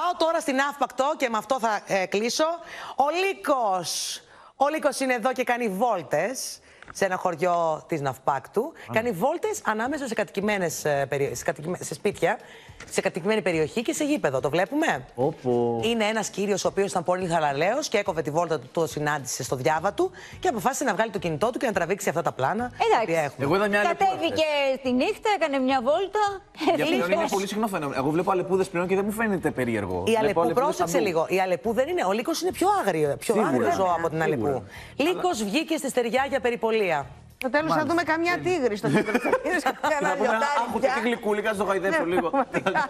Πάω τώρα στην Αύπακτο και με αυτό θα ε, κλείσω. Ο Λύκος. Ο Λύκος είναι εδώ και κάνει βόλτες σε ένα χωριό της Ναυπάκτου. Κάνει βόλτες ανάμεσα σε, κατοικημένες, ε, περι- σε, κατοικημέ- σε σπίτια, σε κατοικημένη περιοχή και σε γήπεδο. Το βλέπουμε.Όπο. Είναι ένας κύριος ο οποίος ήταν πολύ χαλαρέο και έκοβε τη βόλτα του, το συνάντησε στο διάβα του και αποφάσισε να βγάλει το κινητό του και να τραβήξει αυτά τα πλάνα. τα Εντάξει. οποία έχουμε. Εγώ είδα μια αλεπούδα. Κατέβηκε στη νύχτα, έκανε μια βόλτα. Για πλέον είναι ευτυχώς. πολύ συχνό φαινόμενο. Εγώ βλέπω αλεπούδες πλέον και δεν μου φαίνεται περίεργο. Η Βλέπω Αλεπού, αλεπούδες πρόσεξε παντού. λίγο. Η Αλεπού δεν είναι. Ο Λύκος είναι πιο άγριο, πιο Σίγουρα. άγριο ζώο Βέβαια. από την Σίγουρα. Αλεπού. Λύκος βγήκε στη στεριά για περιπολία. Στο τέλος θα δούμε καμιά τίγρη στο κέντρο της Αθήνα και Και ένα θα πούμε, λιοντάρι Άχω πια. τι γλυκούλικα, στο χαϊδέψω Ναι, λίγο. πραγματικά.